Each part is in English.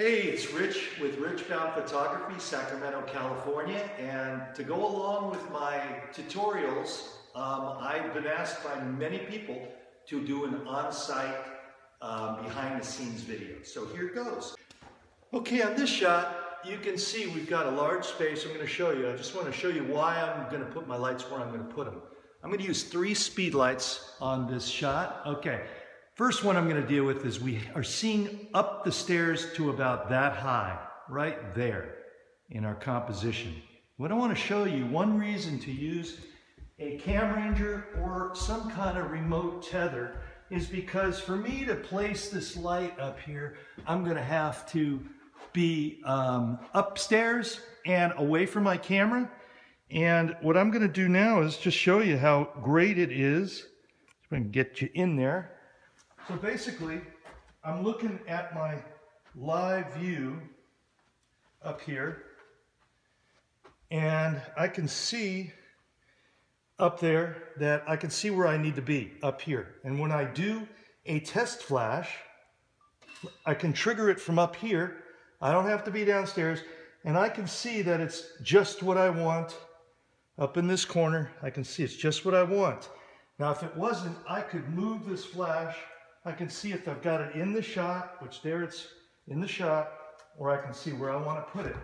Hey, it's Rich with Rich Baum Photography, Sacramento, California. And to go along with my tutorials, um, I've been asked by many people to do an on-site um, behind the scenes video. So here goes. Okay, on this shot, you can see we've got a large space. I'm going to show you. I just want to show you why I'm going to put my lights where I'm going to put them. I'm going to use three speed lights on this shot. Okay, first one I'm going to deal with is we are seeing up the stairs to about that high, right there in our composition. What I want to show you, one reason to use a CamRanger or some kind of remote tether is because for me to place this light up here, I'm going to have to be um, upstairs and away from my camera. And what I'm going to do now is just show you how great it is. So going to get you in there. So basically, I'm looking at my live view up here. And I can see up there that I can see where I need to be up here. And when I do a test flash, I can trigger it from up here. I don't have to be downstairs. And I can see that it's just what I want up in this corner, I can see it's just what I want. Now, if it wasn't, I could move this flash. I can see if I've got it in the shot, which there it's in the shot, or I can see where I want to put it.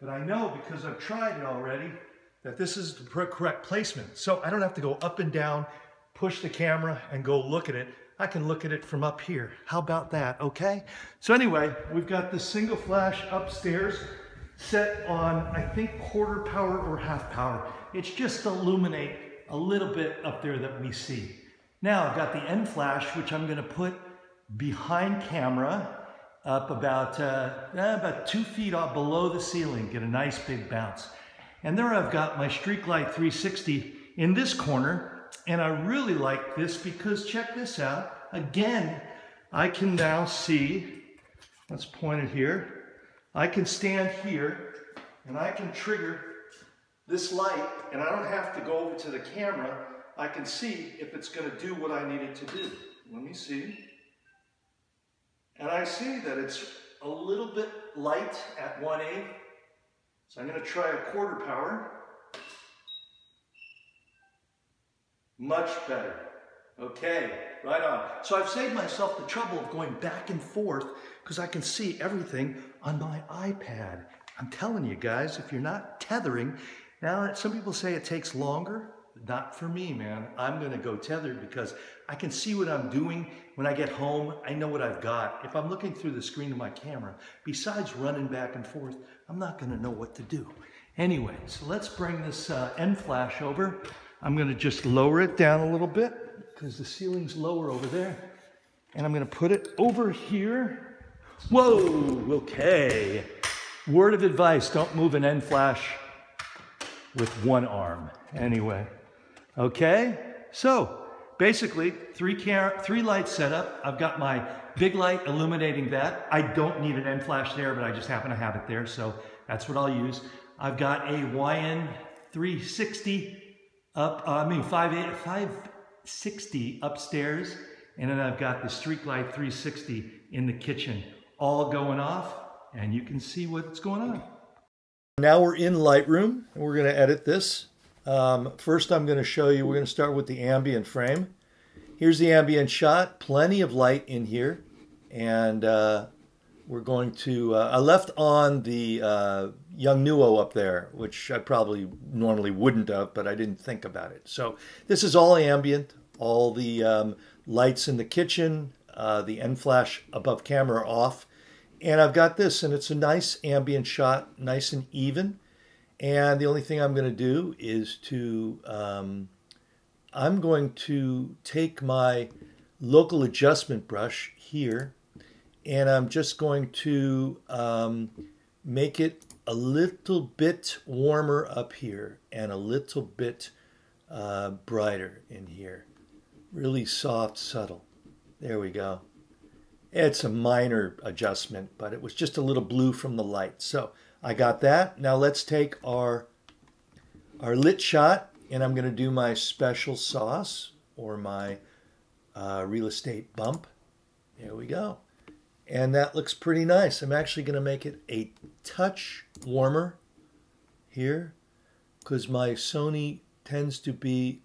But I know because I've tried it already that this is the correct placement. So I don't have to go up and down, push the camera and go look at it. I can look at it from up here. How about that, okay? So anyway, we've got the single flash upstairs set on, I think, quarter power or half power. It's just to illuminate a little bit up there that we see. Now I've got the end flash, which I'm gonna put behind camera up about, uh, eh, about two feet off below the ceiling, get a nice big bounce. And there I've got my Streak Light 360 in this corner, and I really like this because check this out. Again, I can now see, let's point it here, I can stand here and I can trigger this light and I don't have to go over to the camera. I can see if it's going to do what I need it to do. Let me see. And I see that it's a little bit light at 1 8. So I'm going to try a quarter power. Much better. Okay, right on. So I've saved myself the trouble of going back and forth because I can see everything on my iPad. I'm telling you guys, if you're not tethering, now some people say it takes longer. Not for me, man. I'm going to go tethered because I can see what I'm doing when I get home. I know what I've got. If I'm looking through the screen of my camera, besides running back and forth, I'm not going to know what to do. Anyway, so let's bring this uh, end flash over. I'm going to just lower it down a little bit because the ceiling's lower over there. And I'm going to put it over here Whoa, okay. Word of advice, don't move an end flash with one arm. Anyway, okay? So, basically, three, car three light setup. I've got my big light illuminating that. I don't need an end flash there, but I just happen to have it there, so that's what I'll use. I've got a YN 360 up, uh, I mean 560 upstairs, and then I've got the Streaklight 360 in the kitchen all going off and you can see what's going on. Now we're in Lightroom and we're going to edit this. Um, first I'm going to show you, we're going to start with the ambient frame. Here's the ambient shot, plenty of light in here. And uh, we're going to, uh, I left on the uh, Yongnuo up there, which I probably normally wouldn't have, but I didn't think about it. So this is all ambient, all the um, lights in the kitchen, uh, the end flash above camera off. And I've got this, and it's a nice ambient shot, nice and even. And the only thing I'm going to do is to, um, I'm going to take my local adjustment brush here, and I'm just going to um, make it a little bit warmer up here and a little bit uh, brighter in here. Really soft, subtle. There we go. It's a minor adjustment, but it was just a little blue from the light. So I got that. Now let's take our, our lit shot and I'm going to do my special sauce or my uh, real estate bump. There we go. And that looks pretty nice. I'm actually going to make it a touch warmer here because my Sony tends to be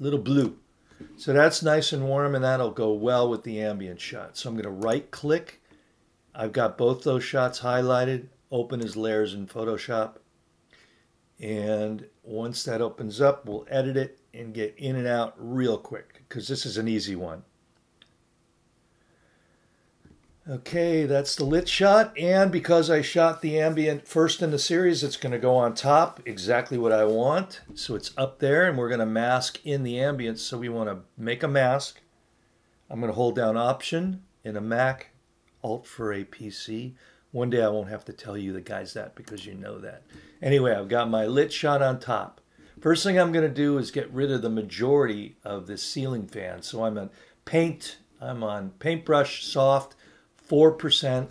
a little blue. So that's nice and warm and that'll go well with the ambient shot. So I'm going to right click. I've got both those shots highlighted, open as layers in Photoshop. And once that opens up, we'll edit it and get in and out real quick because this is an easy one. Okay, that's the lit shot. And because I shot the ambient first in the series, it's going to go on top, exactly what I want. So it's up there and we're going to mask in the ambient. So we want to make a mask. I'm going to hold down Option in a Mac, Alt for a PC. One day I won't have to tell you the guys that because you know that. Anyway, I've got my lit shot on top. First thing I'm going to do is get rid of the majority of this ceiling fan. So I'm on paint, I'm on paintbrush soft, 4%.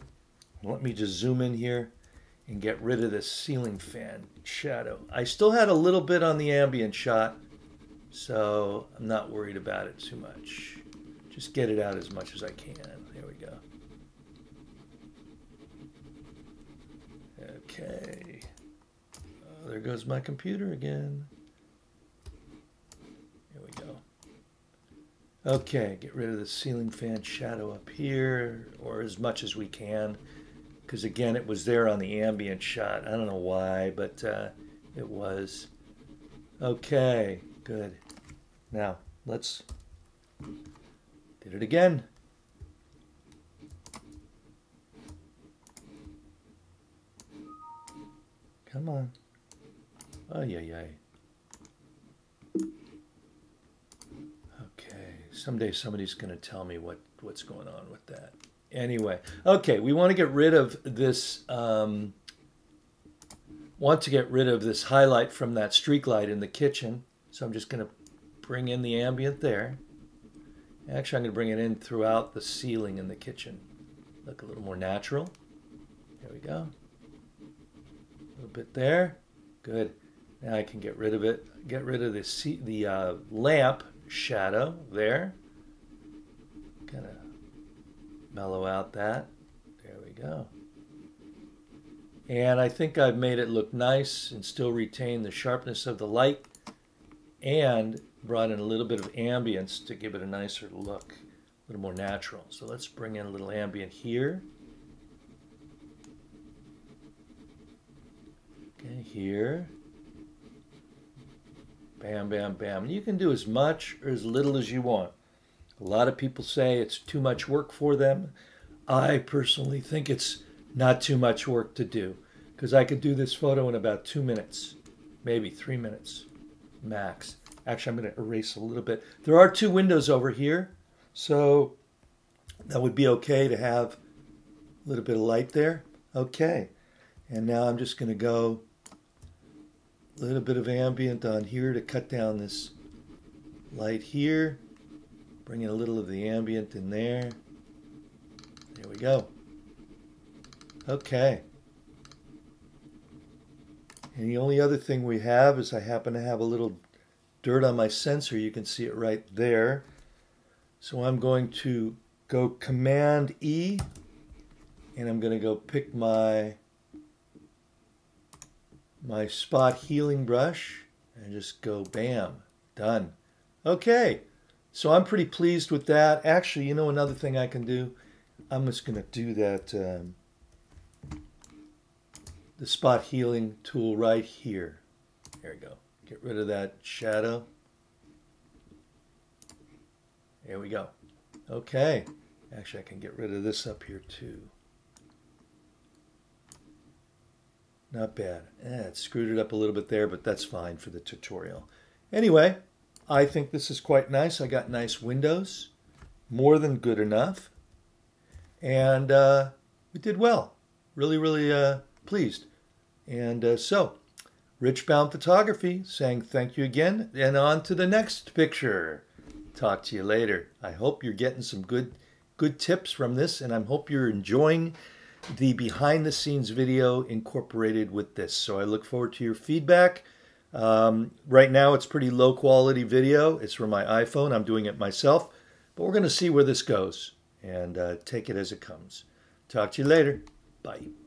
Let me just zoom in here and get rid of this ceiling fan shadow. I still had a little bit on the ambient shot, so I'm not worried about it too much. Just get it out as much as I can. There we go. Okay. Oh, there goes my computer again. Here we go. Okay, get rid of the ceiling fan shadow up here, or as much as we can, because again, it was there on the ambient shot. I don't know why, but uh, it was. Okay, good. Now, let's did it again. Come on. Oh, yeah, yeah. Okay, someday somebody's going to tell me what, what's going on with that. Anyway, okay, we want to get rid of this, um, want to get rid of this highlight from that streak light in the kitchen. So I'm just going to bring in the ambient there. Actually, I'm going to bring it in throughout the ceiling in the kitchen. Look a little more natural. There we go. A little bit there. Good. Now I can get rid of it. Get rid of the the uh, lamp shadow there. Kind of mellow out that. There we go. And I think I've made it look nice and still retain the sharpness of the light and brought in a little bit of ambience to give it a nicer look, a little more natural. So let's bring in a little ambient here. Okay, here. Bam, bam, bam. And you can do as much or as little as you want. A lot of people say it's too much work for them. I personally think it's not too much work to do because I could do this photo in about two minutes, maybe three minutes max. Actually, I'm going to erase a little bit. There are two windows over here, so that would be okay to have a little bit of light there. Okay, and now I'm just going to go a little bit of ambient on here to cut down this light here. Bring in a little of the ambient in there. There we go. Okay. And the only other thing we have is I happen to have a little dirt on my sensor. You can see it right there. So I'm going to go Command E and I'm going to go pick my my spot healing brush and just go bam, done. Okay, so I'm pretty pleased with that. Actually, you know another thing I can do? I'm just going to do that, um, the spot healing tool right here. There we go. Get rid of that shadow. There we go. Okay. Actually, I can get rid of this up here too. Not bad. Eh, it screwed it up a little bit there, but that's fine for the tutorial. Anyway, I think this is quite nice. I got nice windows, more than good enough. And uh, we did well. Really, really uh, pleased. And uh, so, Rich Baum Photography saying thank you again. And on to the next picture. Talk to you later. I hope you're getting some good good tips from this, and I hope you're enjoying the behind the scenes video incorporated with this. So I look forward to your feedback. Um, right now, it's pretty low quality video. It's from my iPhone. I'm doing it myself, but we're going to see where this goes. and uh, take it as it comes. Talk to you later. Bye.